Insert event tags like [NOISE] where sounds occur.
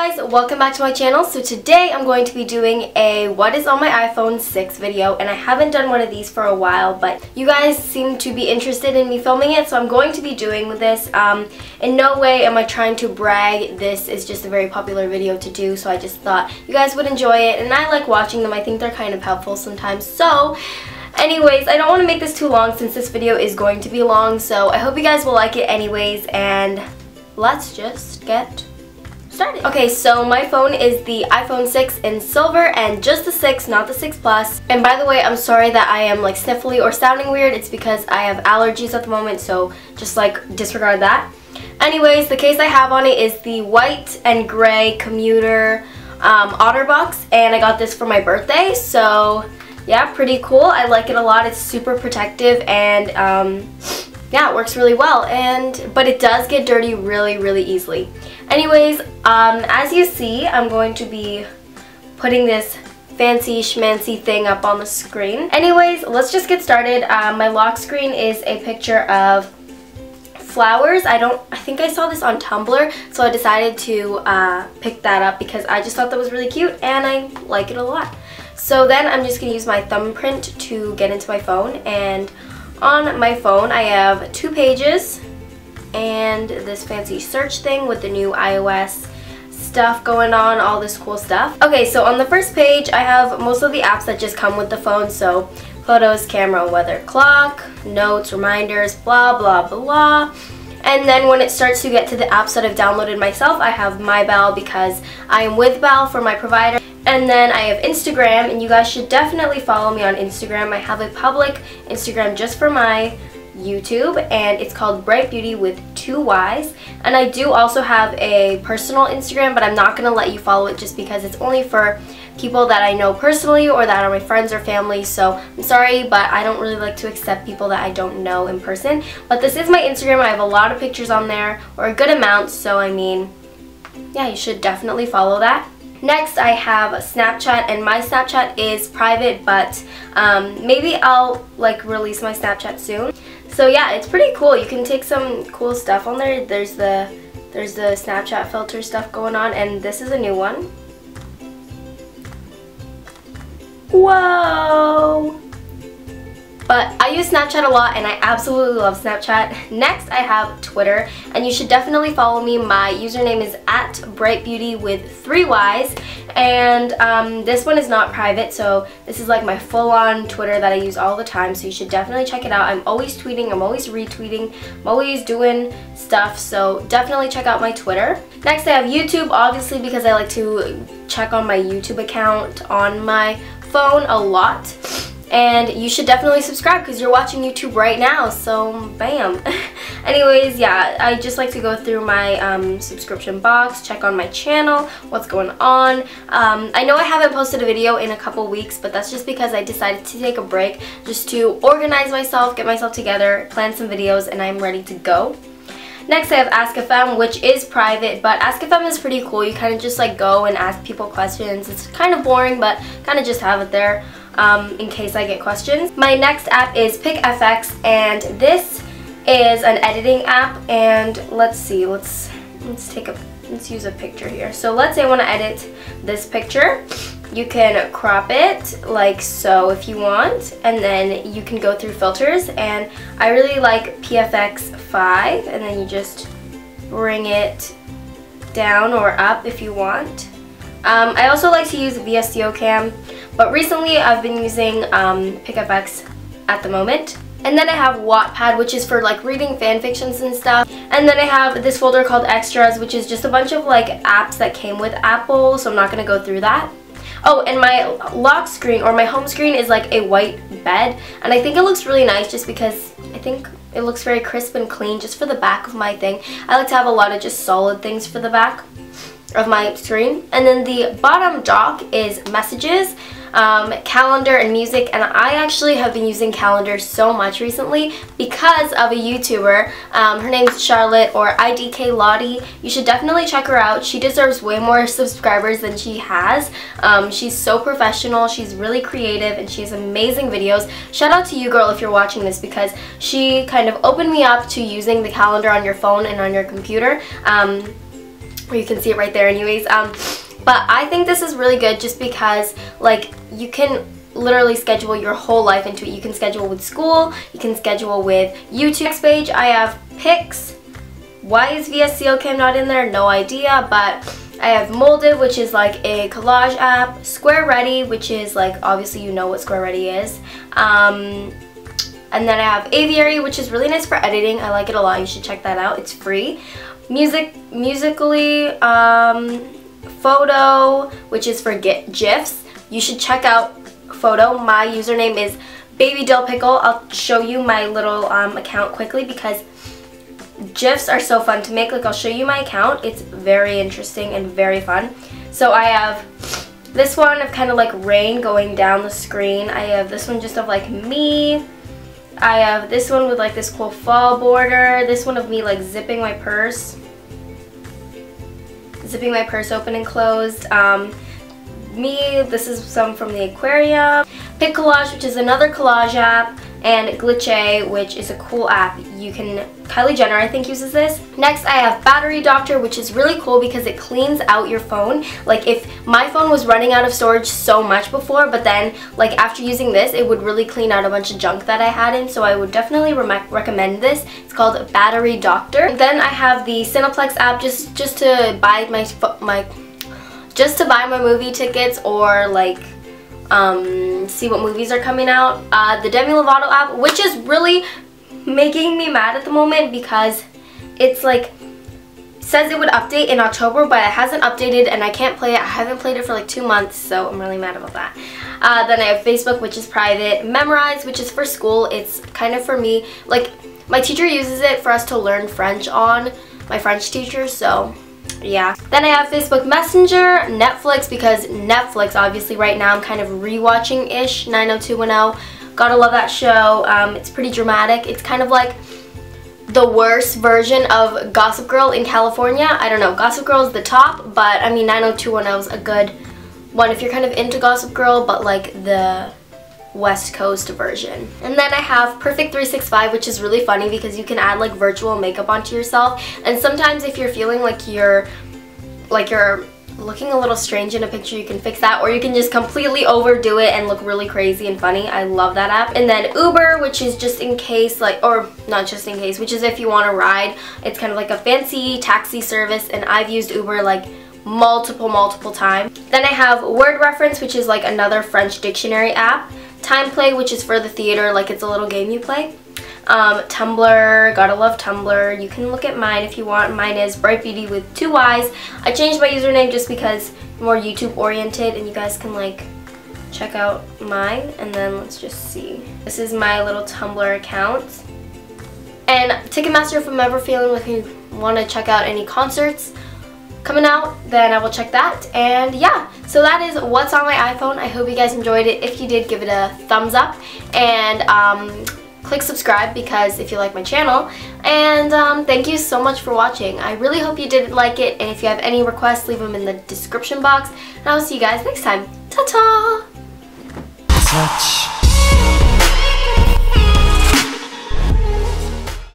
guys, welcome back to my channel. So today I'm going to be doing a what is on my iPhone 6 video and I haven't done one of these for a while but you guys seem to be interested in me filming it so I'm going to be doing this. Um, in no way am I trying to brag, this is just a very popular video to do so I just thought you guys would enjoy it and I like watching them. I think they're kind of helpful sometimes. So Anyways, I don't want to make this too long since this video is going to be long, so I hope you guys will like it anyways, and let's just get started. Okay, so my phone is the iPhone 6 in silver and just the 6, not the 6 Plus. And by the way, I'm sorry that I am like sniffly or sounding weird. It's because I have allergies at the moment, so just like disregard that. Anyways, the case I have on it is the white and gray commuter um, OtterBox, and I got this for my birthday, so yeah, pretty cool. I like it a lot. It's super protective and um, yeah, it works really well. And But it does get dirty really, really easily. Anyways, um, as you see, I'm going to be putting this fancy schmancy thing up on the screen. Anyways, let's just get started. Um, my lock screen is a picture of flowers. I don't, I think I saw this on Tumblr, so I decided to uh, pick that up because I just thought that was really cute and I like it a lot. So then I'm just going to use my thumbprint to get into my phone and on my phone I have two pages and this fancy search thing with the new iOS stuff going on, all this cool stuff. Okay, so on the first page, I have most of the apps that just come with the phone, so photos, camera, weather, clock, notes, reminders, blah, blah, blah. And then when it starts to get to the apps that I've downloaded myself, I have My MyBell because I am with Bell for my provider. And then I have Instagram, and you guys should definitely follow me on Instagram. I have a public Instagram just for my YouTube and it's called Bright Beauty with two Y's. And I do also have a personal Instagram but I'm not going to let you follow it just because it's only for people that I know personally or that are my friends or family. So I'm sorry but I don't really like to accept people that I don't know in person. But this is my Instagram. I have a lot of pictures on there or a good amount. So I mean yeah you should definitely follow that Next, I have Snapchat, and my Snapchat is private, but um, maybe I'll like release my Snapchat soon. So yeah, it's pretty cool. You can take some cool stuff on there. There's the there's the Snapchat filter stuff going on, and this is a new one. Whoa! But I use Snapchat a lot and I absolutely love Snapchat. Next I have Twitter and you should definitely follow me. My username is at brightbeauty with three Y's and um, this one is not private so this is like my full-on Twitter that I use all the time so you should definitely check it out. I'm always tweeting, I'm always retweeting, I'm always doing stuff so definitely check out my Twitter. Next I have YouTube obviously because I like to check on my YouTube account on my phone a lot and you should definitely subscribe because you're watching YouTube right now so bam [LAUGHS] anyways yeah I just like to go through my um, subscription box check on my channel what's going on um, I know I haven't posted a video in a couple weeks but that's just because I decided to take a break just to organize myself get myself together plan some videos and I'm ready to go Next I have Ask.fm which is private but Ask.fm is pretty cool. You kind of just like go and ask people questions. It's kind of boring but kind of just have it there um, in case I get questions. My next app is PicFX and this is an editing app and let's see, let's let's take a let's use a picture here. So let's say I want to edit this picture. You can crop it like so if you want and then you can go through filters and I really like PFX 5 and then you just bring it down or up if you want. Um, I also like to use VSCO Cam but recently I've been using um, PicFX at the moment. And then I have Wattpad, which is for like reading fan fictions and stuff. And then I have this folder called Extras, which is just a bunch of like apps that came with Apple, so I'm not going to go through that. Oh, and my lock screen or my home screen is like a white bed. And I think it looks really nice just because I think it looks very crisp and clean just for the back of my thing. I like to have a lot of just solid things for the back of my screen. And then the bottom dock is messages um, calendar and music and I actually have been using calendar so much recently because of a YouTuber. Um, her name's Charlotte or IDK Lottie. You should definitely check her out. She deserves way more subscribers than she has. Um, she's so professional, she's really creative, and she has amazing videos. Shout out to you girl if you're watching this because she kind of opened me up to using the calendar on your phone and on your computer. Um, you can see it right there anyways. Um, but I think this is really good just because like you can literally schedule your whole life into it. You can schedule with school, you can schedule with YouTube. Next page I have pics. Why is VSCO Cam not in there? No idea, but I have Moldiv, which is like a collage app. Square Ready, which is like, obviously you know what Square Ready is. Um, and then I have Aviary, which is really nice for editing. I like it a lot. You should check that out. It's free. Music, Musically, um, Phhhoto, which is for get GIFs. You should check out Phhhoto. My username is Baby Dill Pickle. I'll show you my little um, account quickly because GIFs are so fun to make. Like I'll show you my account. It's very interesting and very fun. So I have this one of kind of like rain going down the screen. I have this one just of like me. I have this one with like this cool fall border. This one of me like zipping my purse. Zipping my purse open and closed. Um, me, this is some from the aquarium. Pic Collage, which is another collage app and Glitch which is a cool app. You can, Kylie Jenner I think uses this. Next I have Battery Doctor, which is really cool because it cleans out your phone. Like if my phone was running out of storage so much before, but then like after using this, it would really clean out a bunch of junk that I had in, so I would definitely re recommend this. It's called Battery Doctor. Then I have the Cineplex app just, just to buy my, my, just to buy my movie tickets or like um, see what movies are coming out. Uh, the Demi Lovato app, which is really making me mad at the moment because it's like says it would update in October but it hasn't updated and I can't play it. I haven't played it for like two months so I'm really mad about that. Uh, then I have Facebook which is private. Memrise, which is for school. It's kind of for me. Like my teacher uses it for us to learn French on. My French teacher so yeah. Then I have Facebook Messenger, Netflix, because Netflix, obviously right now I'm kind of rewatching-ish 90210. Gotta love that show. Um, it's pretty dramatic. It's kind of like the worst version of Gossip Girl in California. I don't know, Gossip Girl is the top, but I mean 90210 is a good one if you're kind of into Gossip Girl, but like the West Coast version. And then I have Perfect 365 which is really funny because you can add like virtual makeup onto yourself. And sometimes if you're feeling like you're like you're looking a little strange in a picture you can fix that or you can just completely overdo it and look really crazy and funny. I love that app. And then Uber which is just in case like or not just in case which is if you want to ride. It's kind of like a fancy taxi service and I've used Uber like multiple multiple times. Then I have word reference which is like another French dictionary app Time Play, which is for the theater, like it's a little game you play. Um, Tumblr, gotta love Tumblr. You can look at mine if you want. Mine is Bright Beauty with two Y's. I changed my username just because more YouTube oriented and you guys can like check out mine and then let's just see. This is my little Tumblr account. And Ticketmaster if I'm ever feeling like you want to check out any concerts, coming out, then I will check that. And yeah, so that is what's on my iPhone. I hope you guys enjoyed it. If you did, give it a thumbs up. And um, click subscribe because if you like my channel. And um, thank you so much for watching. I really hope you did like it. And if you have any requests, leave them in the description box. And I will see you guys next time. Ta-ta!